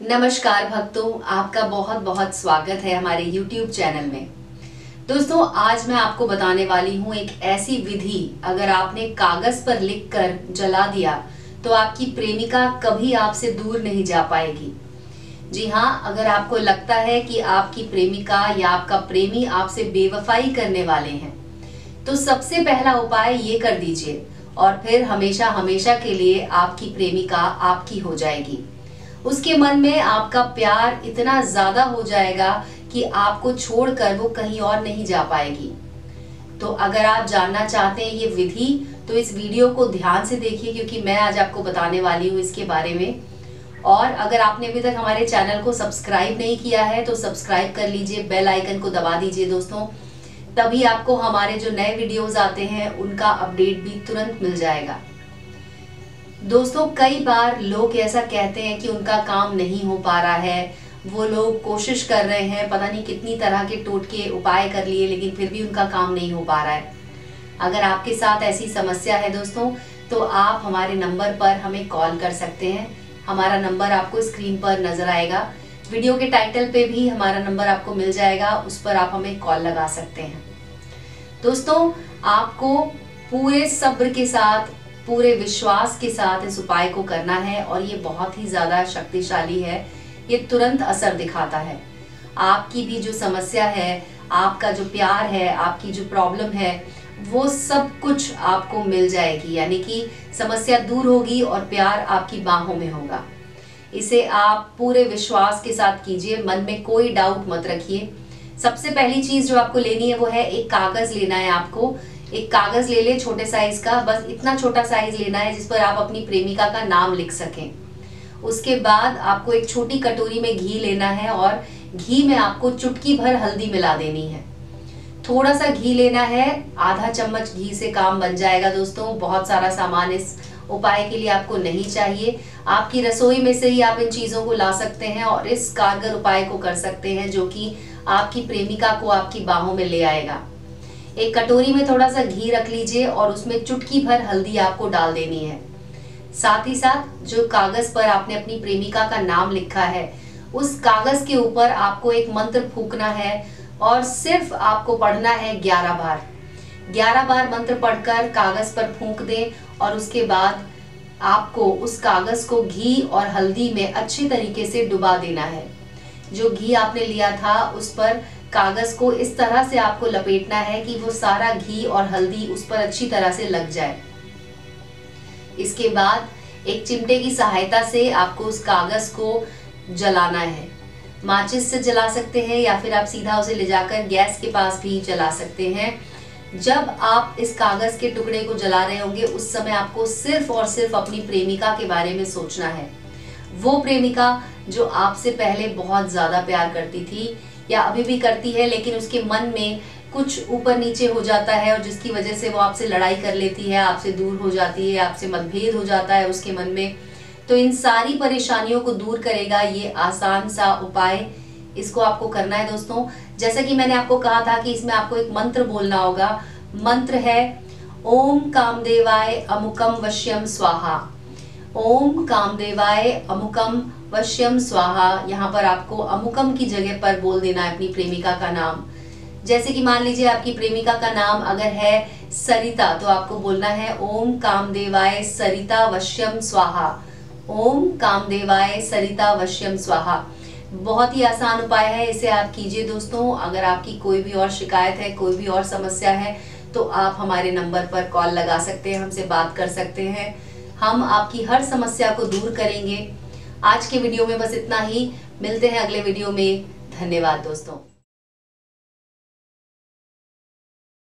नमस्कार भक्तों, आपका बहुत बहुत स्वागत है हमारे YouTube चैनल में। दोस्तों, आज मैं आपको बताने वाली हूँ एक ऐसी विधि, अगर आपने कागज़ पर लिखकर जला दिया तो आपकी प्रेमिका कभी आपसे दूर नहीं जा पाएगी। जी हाँ अगर आपको लगता है कि आपकी प्रेमिका या आपका प्रेमी आपसे बेवफाई करने वाले हैं तो सबसे पहला उपाय ये कर दीजिए, और फिर हमेशा हमेशा के लिए आपकी प्रेमिका आपकी हो जाएगी। उसके मन में आपका प्यार इतना ज़्यादा हो जाएगा कि आपको छोड़कर वो कहीं और नहीं जा पाएगी। तो अगर आप जानना चाहते हैं ये विधि तो इस वीडियो को ध्यान से देखिए, क्योंकि मैं आज आपको बताने वाली हूँ इसके बारे में। और अगर आपने अभी तक हमारे चैनल को सब्सक्राइब नहीं किया है तो सब्सक्राइब कर लीजिए, बेल आइकन को दबा दीजिए दोस्तों। तभी आपको हमारे जो नए वीडियोस आते हैं, उनका अपडेट भी तुरंत मिल जाएगा। दोस्तों, कई बार लोग ऐसा कहते हैं कि उनका काम नहीं हो पा रहा है। वो लोग कोशिश कर रहे हैं, पता नहीं कितनी तरह के टोटके उपाय कर लिए, लेकिन फिर भी उनका काम नहीं हो पा रहा है। अगर आपके साथ ऐसी समस्या है दोस्तों तो आप हमारे नंबर पर हमें कॉल कर सकते हैं। हमारा नंबर आपको स्क्रीन पर नज़र आएगा। वीडियो के टाइटल पे भी हमारा नंबर आपको मिल जाएगा, उस पर आप हमें कॉल लगा सकते हैं। दोस्तों, आपको पूरे सब्र के साथ पूरे विश्वास के साथ इस उपाय को करना है और ये बहुत ही ज़्यादा शक्तिशाली है। ये तुरंत असर दिखाता है। आपकी भी जो समस्या है, आपका जो प्यार है, आपकी जो प्रॉब्लम है, वो सब कुछ आपको मिल जाएगी। यानी कि समस्या दूर होगी और प्यार आपकी बाहों में होगा। इसे आप पूरे विश्वास के साथ कीजिए। मन में कोई डाउट मत रखिए। सबसे पहली चीज़ जो आपको लेनी है वो है एक कागज़ लेना है आपको। एक कागज़ ले ले, छोटे साइज़ का, बस इतना छोटा साइज़ लेना है जिस पर आप अपनी प्रेमिका का नाम लिख सकें। उसके बाद आपको एक छोटी कटोरी में घी लेना है और घी में आपको चुटकी भर हल्दी मिला देनी है। थोड़ा सा घी लेना है, आधा चम्मच घी से काम बन जाएगा दोस्तों। बहुत सारा सामान इस उपाय के लिए आपको नहीं चाहिए। आपकी रसोई में से ही आप इन चीज़ों को ला सकते हैं और इस कारगर उपाय को कर सकते हैं जो कि आपकी प्रेमिका को आपकी बाहों में ले आएगा। एक कटोरी में थोड़ा सा घी रख लीजिए और उसमें चुटकी भर हल्दी आपको डाल देनी है। साथ ही साथ जो कागज़ पर आपने अपनी प्रेमिका का नाम लिखा है, उस कागज़ के ऊपर आपको एक मंत्र फूकना है और सिर्फ़ आपको पढ़ना है ग्यारह बार। ग्यारह बार मंत्र पढ़कर कागज़ पर फूंक दें और उसके बाद आपको उस कागज़ को घी और हल्दी में अच्छी तरीके से डुबा देना है। जो घी आपने लिया था, उस पर कागज़ को इस तरह से आपको लपेटना है कि वो सारा घी और हल्दी उस पर अच्छी तरह से लग जाए। इसके बाद एक चिमटे की सहायता से आपको उस कागज़ को जलाना है। माचिस से जला सकते हैं या फिर आप सीधा उसे ले जाकर गैस के पास भी जला सकते हैं। जब आप इस कागज़ के टुकड़े को जला रहे होंगे, उस समय आपको सिर्फ़ और सिर्फ़ अपनी प्रेमिका के बारे में सोचना है। वो प्रेमिका जो आपसे पहले बहुत ज़्यादा प्यार करती थी या अभी भी करती है, लेकिन उसके मन में कुछ ऊपर नीचे हो जाता है और जिसकी वजह से वो आपसे लड़ाई कर लेती है, आपसे दूर हो जाती है, आपसे मतभेद हो जाता है उसके मन में। तो इन सारी परेशानियों को दूर करेगा ये आसान सा उपाय इसको आपको करना है दोस्तों। जैसा कि मैंने आपको कहा था कि इसमें आपको एक मंत्र बोलना होगा। मंत्र है, ओम कामदेवाय अमुकम वश्यम स्वाहा। ओम कामदेवाय, अमुकम, वश्यम, स्वाहा। यहाँ पर आपको अमुकम की जगह पर बोल देना है अपनी प्रेमिका का नाम। जैसे कि मान लीजिए आपकी प्रेमिका का नाम अगर है सरिता तो आपको बोलना है ओम कामदेवाय, सरिता, वश्यम, स्वाहा। ओम कामदेवाय, सरिता, वश्यम, स्वाहा। बहुत ही आसान उपाय है, इसे आप कीजिए दोस्तों। अगर आपकी कोई भी और शिकायत है, कोई भी और समस्या है तो आप हमारे नंबर पर कॉल लगा सकते हैं, हमसे बात कर सकते हैं। हम आपकी हर समस्या को दूर करेंगे। आज के वीडियो में बस इतना ही। मिलते हैं अगले वीडियो में। धन्यवाद दोस्तों।